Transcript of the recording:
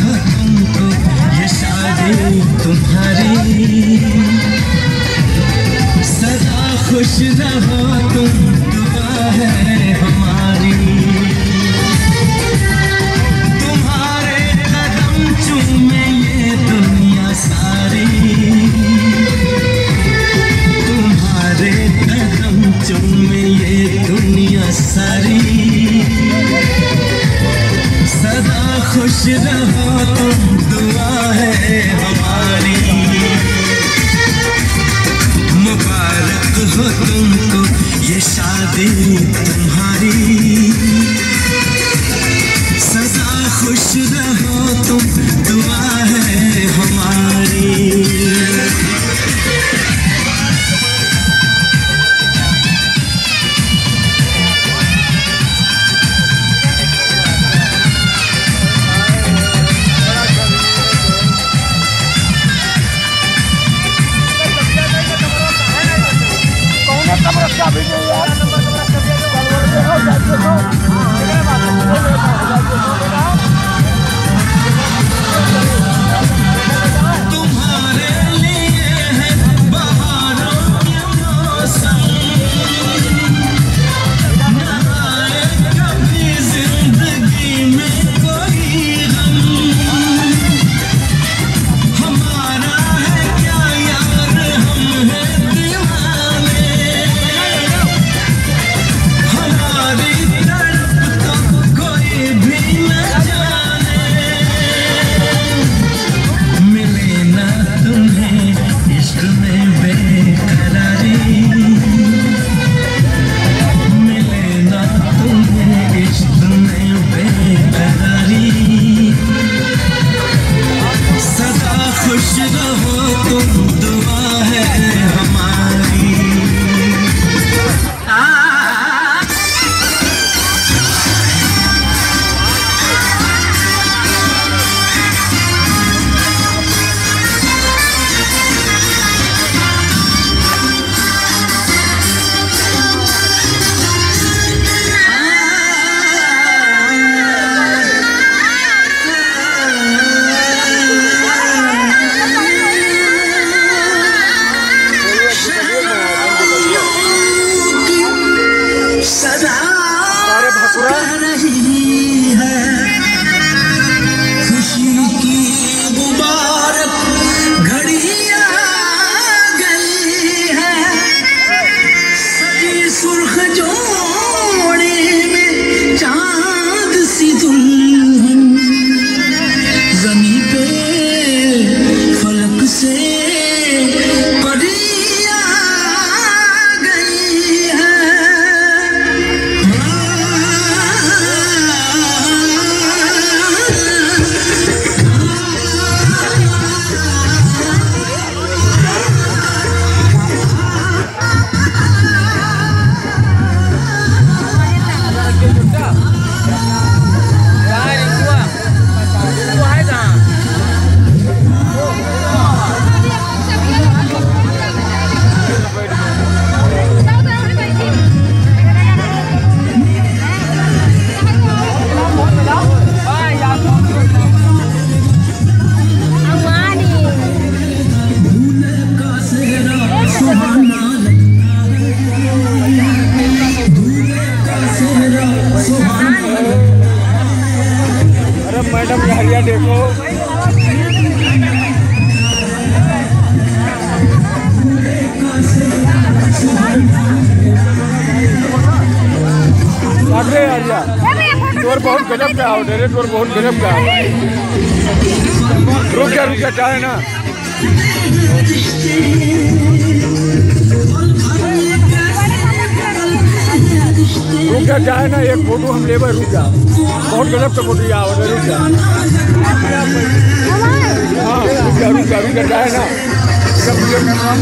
हो तुमको ये तुम्हारी। सदा खुश रहो तुम। खुश रहो तुम दुआ है हमारी। मुबारक हो तुमको ये शादी अरे मैडम हरिया देखो तोर बहुत गजब का आओ डेरे तोर बहुत गजब का रुक जा रुक जा चाहे ना? चाहे ना, एक फ़ोटो हम लेबर रुक जा। बहुत गलत का फ़ोटो आओ रुक जा। हाँ रुक जा रुक जा, रुक चाहे ना। सब लगता